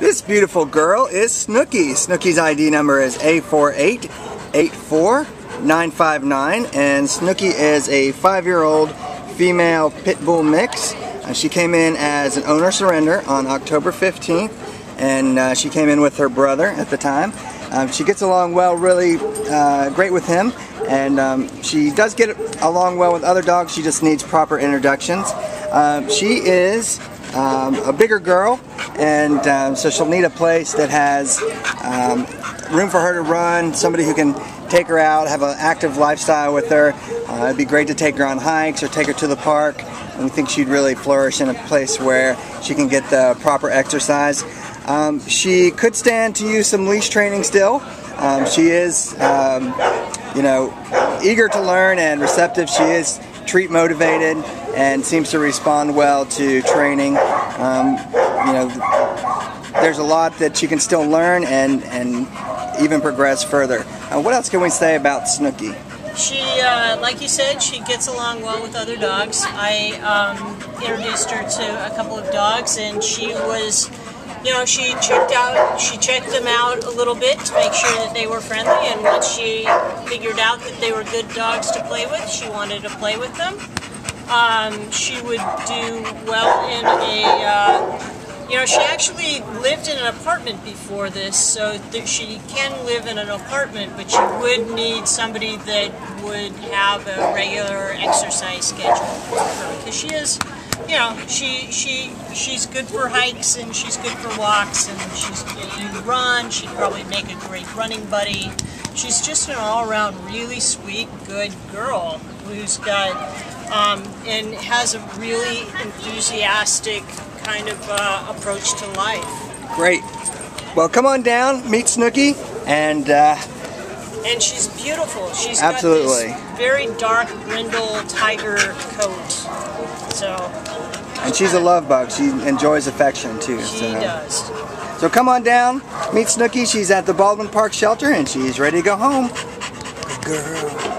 This beautiful girl is Snooki. Snooki's ID number is A4884959 and Snooki is a five-year-old female pit bull mix. Uh, she came in as an owner surrender on October 15th and uh, she came in with her brother at the time. Um, she gets along well, really uh, great with him and um, she does get along well with other dogs, she just needs proper introductions. Um, she is um, a bigger girl and um, so she'll need a place that has um, room for her to run, somebody who can take her out, have an active lifestyle with her. Uh, it'd be great to take her on hikes or take her to the park and we think she'd really flourish in a place where she can get the proper exercise. Um, she could stand to use some leash training still. Um, she is, um, you know, eager to learn and receptive. She is treat motivated and seems to respond well to training. Um, you know, there's a lot that she can still learn and, and even progress further. Uh, what else can we say about Snooki? She, uh, like you said, she gets along well with other dogs. I um, introduced her to a couple of dogs, and she was, you know, she checked out, she checked them out a little bit to make sure that they were friendly. And once she figured out that they were good dogs to play with, she wanted to play with them. Um, she would do well in a uh, you know, she actually lived in an apartment before this, so she can live in an apartment, but she would need somebody that would have a regular exercise schedule for her, because she is, you know, she she she's good for hikes and she's good for walks, and she's you run, she'd probably make a great running buddy. She's just an all-around really sweet, good girl who's got um, and has a really enthusiastic kind of uh, approach to life. Great. Well, come on down, meet Snooki, and uh, and she's beautiful. She's absolutely got this very dark brindle tiger coat. So. And she's a love bug. She enjoys affection too. She so. does. So come on down, meet Snooki. She's at the Baldwin Park Shelter, and she's ready to go home. Good girl.